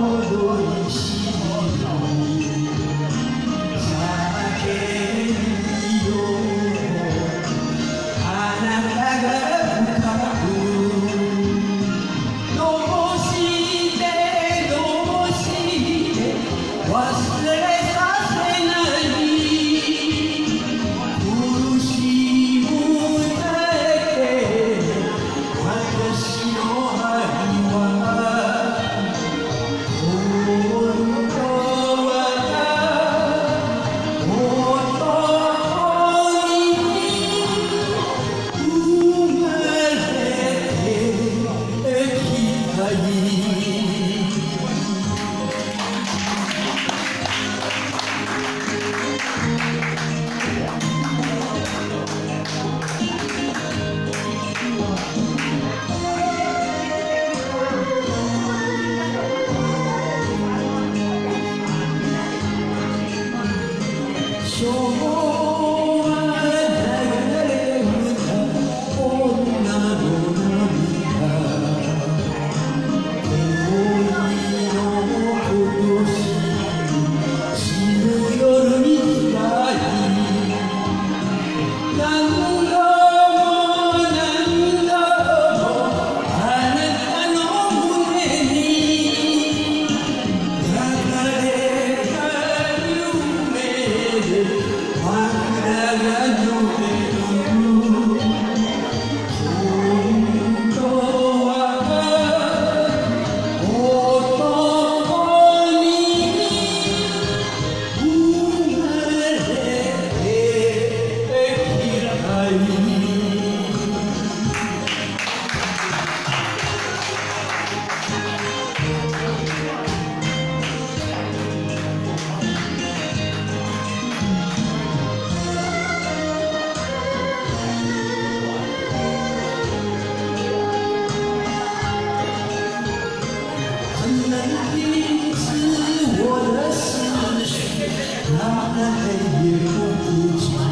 toujours your Jahre her hier